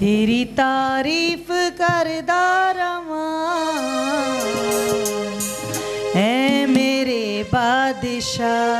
तेरी तारीफ़ करदा रवा। ऐ मेरे बादशाह।